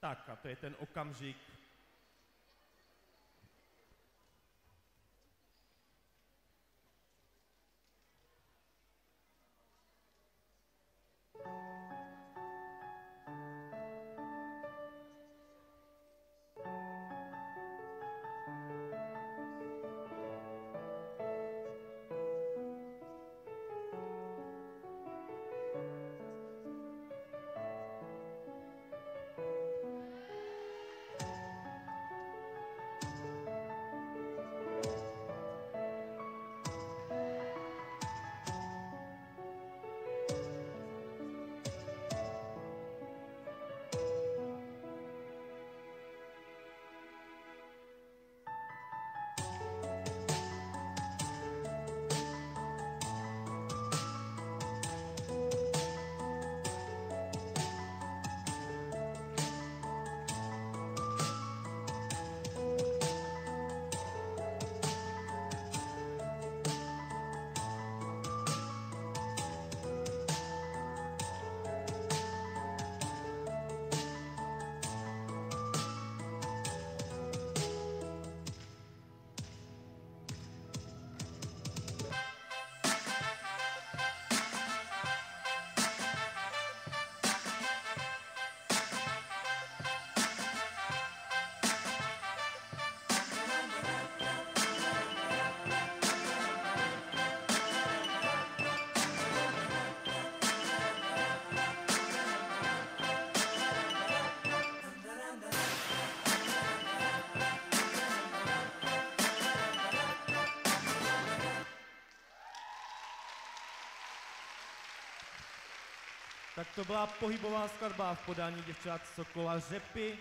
Tak a to je ten okamžik, Tak to byla pohybová skladba v podání děvčat Sokola Řepy.